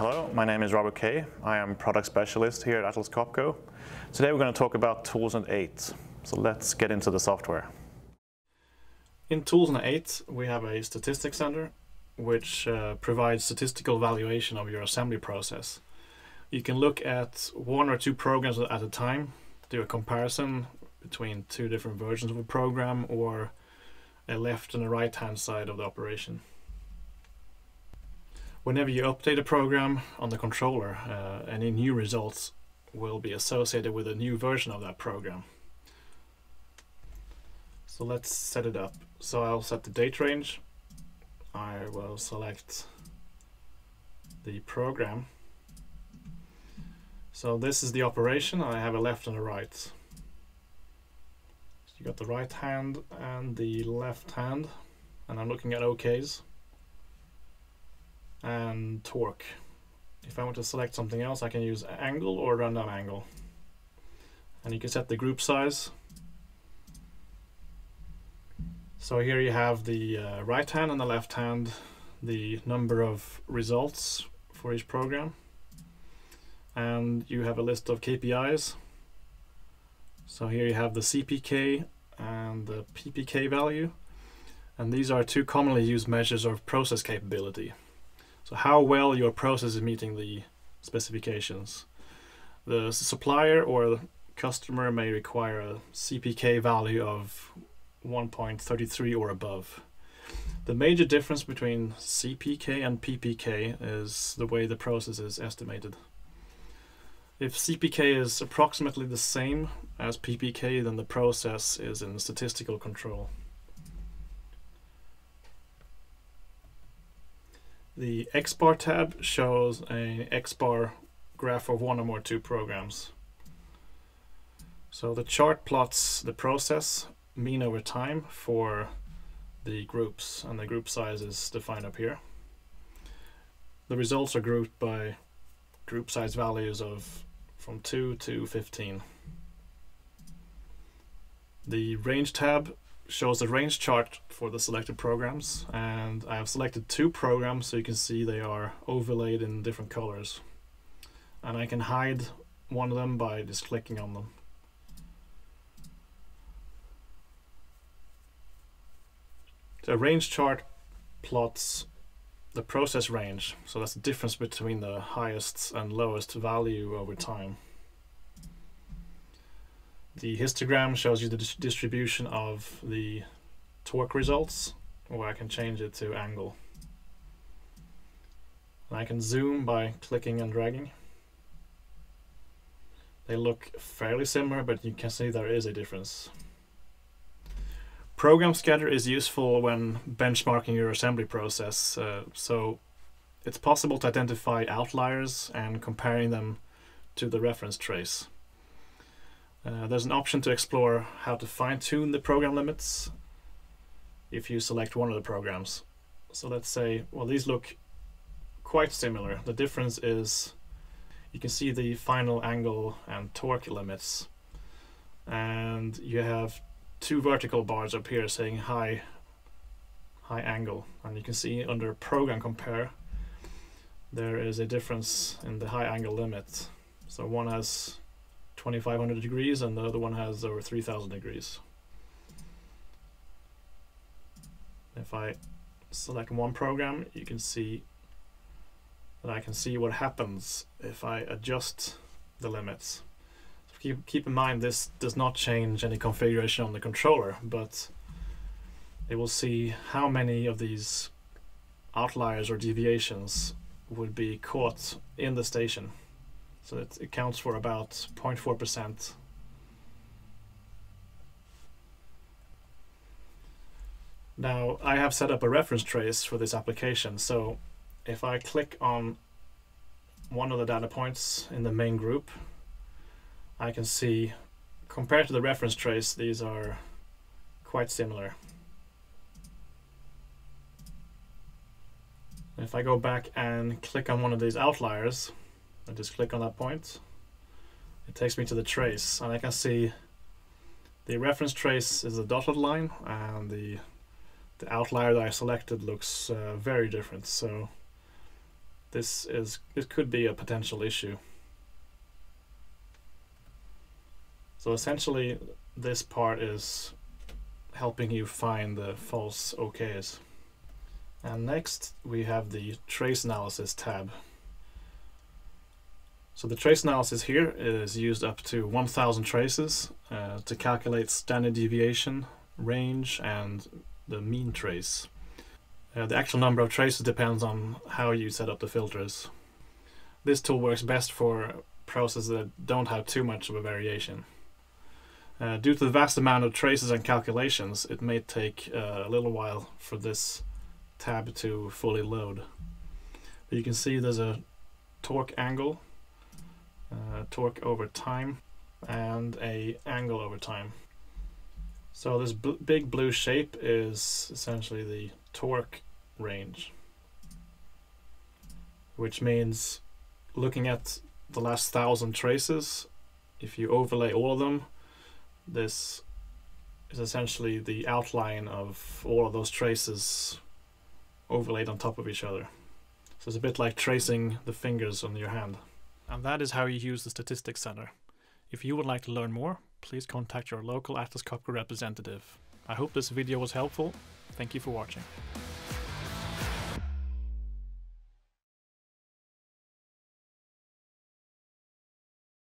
hello, my name is Robert Kay. I am product specialist here at Atlas Copco. Today we're going to talk about ToolsNet 8. So let's get into the software. In ToolsNet 8 we have a statistics center which uh, provides statistical valuation of your assembly process. You can look at one or two programs at a time, do a comparison between two different versions of a program or a left and a right hand side of the operation. Whenever you update a program on the controller, uh, any new results will be associated with a new version of that program. So let's set it up. So I'll set the date range. I will select the program. So this is the operation. I have a left and a right. So you got the right hand and the left hand, and I'm looking at OKs and torque. If I want to select something else, I can use angle or run-down angle. And you can set the group size. So here you have the uh, right hand and the left hand, the number of results for each program. And you have a list of KPIs. So here you have the CPK and the PPK value. And these are two commonly used measures of process capability. So how well your process is meeting the specifications. The supplier or the customer may require a CPK value of 1.33 or above. The major difference between CPK and PPK is the way the process is estimated. If CPK is approximately the same as PPK, then the process is in statistical control. The X-bar tab shows a X-bar graph of one or more two programs. So the chart plots the process mean over time for the groups and the group size is defined up here. The results are grouped by group size values of from 2 to 15. The range tab shows the range chart for the selected programs and I have selected two programs so you can see they are overlaid in different colors and I can hide one of them by just clicking on them. The range chart plots the process range so that's the difference between the highest and lowest value over time. The histogram shows you the dis distribution of the torque results, or I can change it to angle. And I can zoom by clicking and dragging. They look fairly similar, but you can see there is a difference. Program scatter is useful when benchmarking your assembly process, uh, so it's possible to identify outliers and comparing them to the reference trace. Uh, there's an option to explore how to fine-tune the program limits if you select one of the programs. So let's say, well, these look quite similar. The difference is you can see the final angle and torque limits. And you have two vertical bars up here saying high, high angle. And you can see under program compare, there is a difference in the high angle limit. So one has 2500 degrees and the other one has over 3000 degrees. If I select one program, you can see that I can see what happens if I adjust the limits. So keep, keep in mind this does not change any configuration on the controller, but it will see how many of these outliers or deviations would be caught in the station. So it accounts for about 0.4%. Now I have set up a reference trace for this application. So if I click on one of the data points in the main group, I can see compared to the reference trace, these are quite similar. If I go back and click on one of these outliers, I just click on that point. It takes me to the trace and I can see the reference trace is a dotted line and the the outlier that I selected looks uh, very different. So this is it could be a potential issue. So essentially this part is helping you find the false OKs. And next we have the trace analysis tab. So the trace analysis here is used up to 1000 traces uh, to calculate standard deviation, range and the mean trace. Uh, the actual number of traces depends on how you set up the filters. This tool works best for processes that don't have too much of a variation. Uh, due to the vast amount of traces and calculations, it may take uh, a little while for this tab to fully load. But you can see there's a torque angle, uh, torque over time, and a angle over time. So this bl big blue shape is essentially the torque range, which means looking at the last thousand traces, if you overlay all of them, this is essentially the outline of all of those traces overlaid on top of each other. So it's a bit like tracing the fingers on your hand. And that is how you use the Statistics Center. If you would like to learn more, please contact your local Atlas Copco representative. I hope this video was helpful. Thank you for watching.